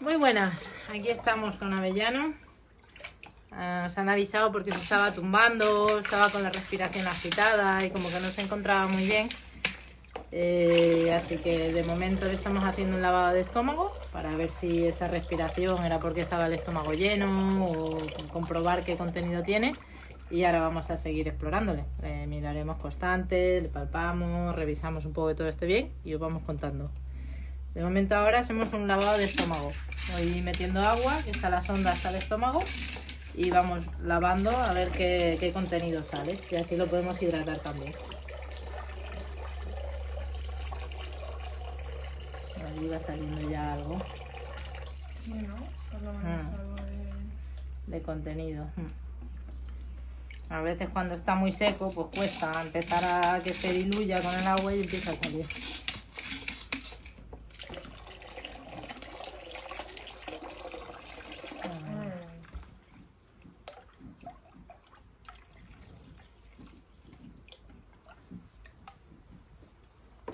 Muy buenas, aquí estamos con Avellano. Ah, nos han avisado porque se estaba tumbando, estaba con la respiración agitada y como que no se encontraba muy bien. Eh, así que de momento le estamos haciendo un lavado de estómago para ver si esa respiración era porque estaba el estómago lleno o comprobar qué contenido tiene. Y ahora vamos a seguir explorándole. Eh, miraremos constante, le palpamos, revisamos un poco que todo esté bien y os vamos contando. De momento ahora hacemos un lavado de estómago. Voy metiendo agua, que está la sonda hasta el estómago, y vamos lavando a ver qué, qué contenido sale. Y así lo podemos hidratar también. Ahí va saliendo ya algo Sí, ¿no? Por lo menos Mm. algo de... de contenido. A veces cuando está muy seco, pues cuesta empezar a que se diluya con el agua y empieza a salir.